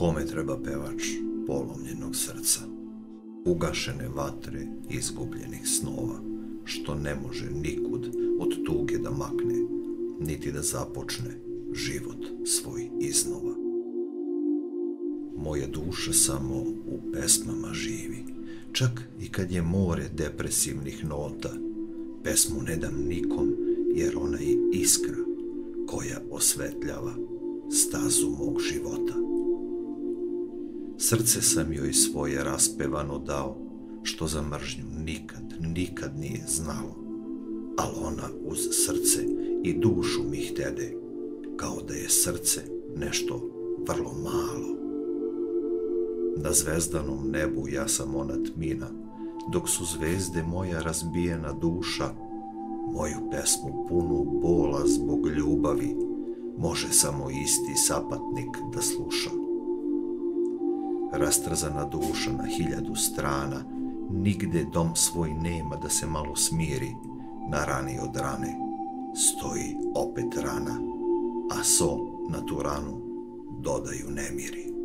Kome treba pevač polomljenog srca, ugašene vatre izgubljenih snova, što ne može nikud od tuge da makne, niti da započne život svoj iznova. Moja duša samo u pesmama živi, čak i kad je more depresivnih nota, pesmu ne dam nikom, jer ona je iskra koja osvetljava stazu mog života. Srce sam joj svoje raspevano dao, što za mržnju nikad, nikad nije znalo. Al ona uz srce i dušu mi htede, kao da je srce nešto vrlo malo. Na zvezdanom nebu ja sam ona tmina, dok su zvezde moja razbijena duša, moju pesmu punu bola zbog ljubavi, može samo isti sapatnik da sluša. Rastrzana duša na hiljadu strana, nigde dom svoj nema da se malo smiri, na rani od rane stoji opet rana, a so na tu ranu dodaju nemiri.